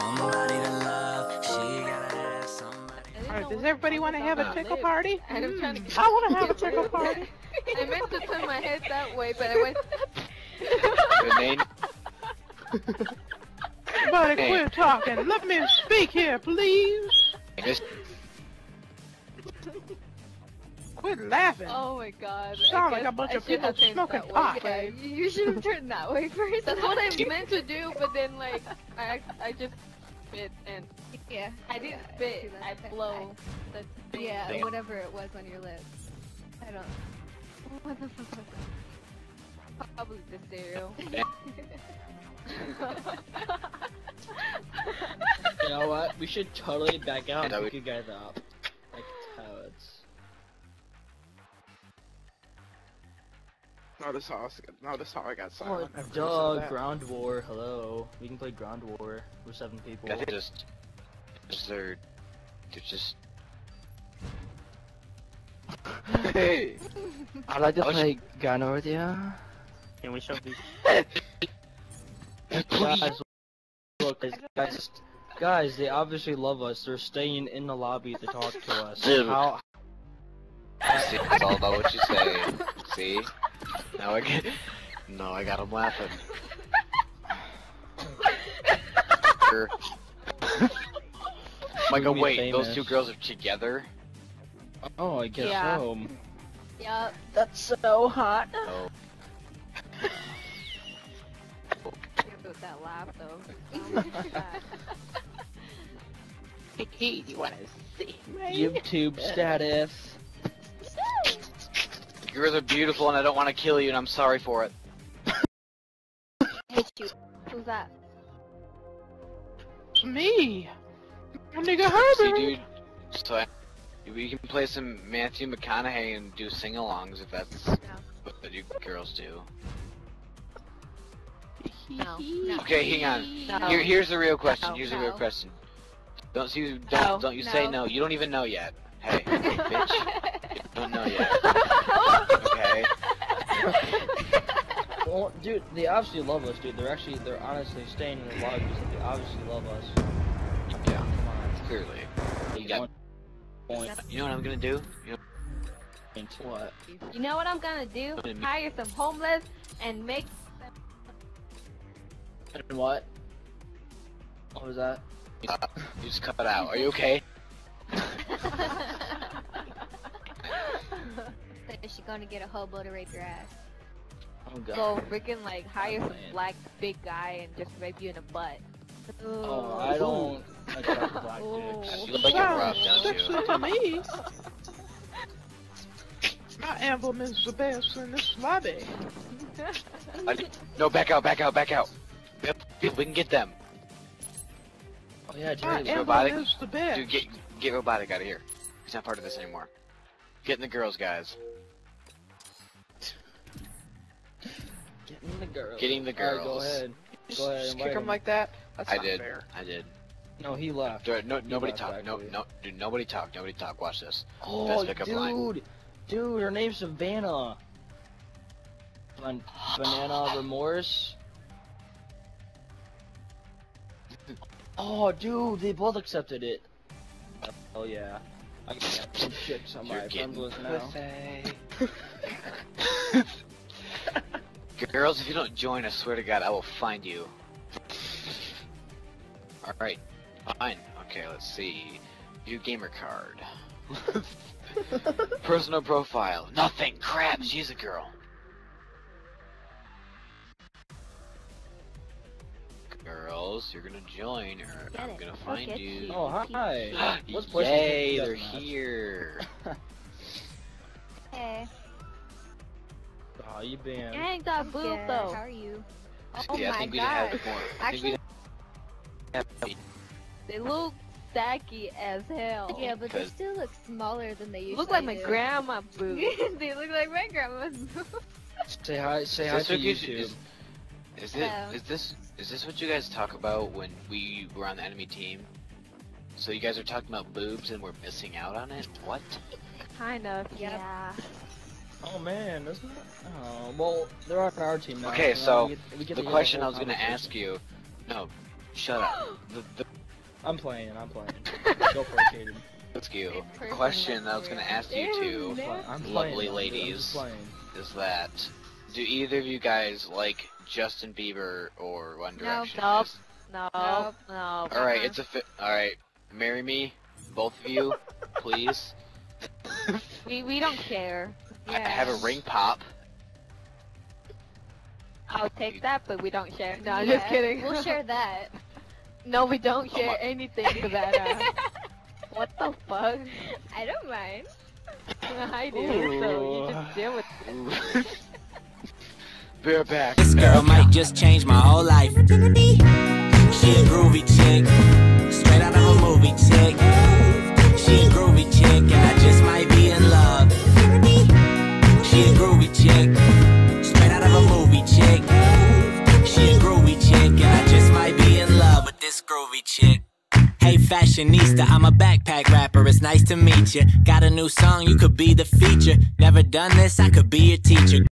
somebody to love. She gotta have somebody. I Alright, does everybody want to have a tickle party? And I'm trying to Mm, I want to have a tickle party. I meant to turn my head that way, but I went. Good. Everybody quit talking. Let me speak here, please. Quit laughing. Oh my god. Sound like a bunch I of people smoking pot. Yeah, you should have turned that way first. That's what I meant to do, but then like I I just spit and Yeah. I didn't Yeah, spit. see, I that's- blow. That's Yeah, Damn. whatever it was on your lips. I don't. What the fuck was that? probably the stereo. You know what? We should totally back out and we- pick you guys up. No, this how no, this how I got Oh, silent. after duh. Ground War, hello. We can play Ground War with seven people. I think just, just they're, they're just. Hey, I'd like to Oh, sh- play Gunner with you. Can we show these? Guys, look, guys, guys, guys, they obviously love us. They're staying in the lobby to talk to us. Dude. How? See, it's all about what you say. See? Now I get. No, I got him laughing. Sure. Like, oh We'll wait, those two girls are together? Oh, I guess Yeah. so. Yeah, That's so hot. Oh. With that laugh though. hey, you wanna see me? YouTube status. The girls are beautiful and I don't want to kill you and I'm sorry for it. hate you. Who's that? It's me. My nigga See, dude, so I, we can play some Matthew McConaughey and do sing-alongs if that's what you girls do. No. Okay, hang on. No. Here, here's the real question. No. Here's the real question. Don't you don't No. don't you say No. no. You don't even know yet. Hey, bitch, you don't know yet. Okay. Well, dude, they obviously love us, dude. They're actually, they're honestly staying in the lobby because they obviously love us. Yeah, Come on. clearly. You got. One point. You know what I'm gonna do? You know, What? You know what I'm gonna do? What do you mean? Hire some homeless and make And what? What was that? uh, you just cut it out. Are you okay? gonna get a hobo to rape your ass? Oh god. go freaking like hire some man. black big guy and just rape you in the butt. Oh, I don't attract black Oh. dicks. You look like you're rough, don't you? to me. My emblem is the best in this lobby. No, back out, back out, back out. We can get them. Oh yeah, My Jerry. Joe emblem is the best. Dude, get get robotic out of here. He's not part of this anymore. Getting the girls, guys. Getting the girls. Getting the Alright, go girls. ahead. Go ahead. Just kick him him. like that. That's I not did. fair. I did. No, he left. There- No, nobody left, talk. No, actually. no, dude, nobody talk. Nobody talk. Watch this. Oh, pickup line. dude, dude, her name's Savannah. Ban- Banana Remorse. Oh, dude, they both accepted it. Oh yeah, I got some chicks on You're my getting friend list now. pussy. Girls, if you don't join, I swear to God, I will find you. Alright, fine. Okay, let's see. View gamer card. Personal profile. Nothing. Crap, she's a girl. Girls, you're gonna join her. Get I'm gonna find you. you. Oh hi. Let's play some Yay, they're here. Oh, you been? I ain't got boob Good. though. How are you? Oh See, I my think we have more. I think we have They look stacky as hell. Yeah, but they still look smaller than they usually look like my grandma boobs. they look like my grandma's boobs. Say hi. Say hi to what you- YouTube. is- Is it? Hello. Is this? Is this what you guys talk about when we were on the enemy team? So you guys are talking about boobs and we're missing out on it? What? kind of. Yep. Yeah. Oh man, isn't it? Oh well, they're on our team now. Okay, so, we get- we get The to get question I was gonna ask you, no, Shut up. The, the, I'm playing. I'm playing. Go for it, Caden. let's go. The question that I was gonna ask you two. I'm playing. Lovely I'm ladies. just is that do either of you guys like Justin Bieber or One No. Direction? Nope. Yes. No, Nope. no. All right, uh-uh. it's a fi- all right. Marry me, both of you, please. We we don't care. I I have a ring pop. I'll take that, but we don't share. No, Yeah, just kidding. We'll share that. No, we don't Oh share my- anything to that. Uh, what the fuck? I don't mind. I do, so you just deal with it. Be right back. This girl might just change my whole life. She a groovy chick, straight out fashionista, I'm a backpack rapper. It's nice to meet you. Got a new song, you could be the feature. Never done this, I could be your teacher.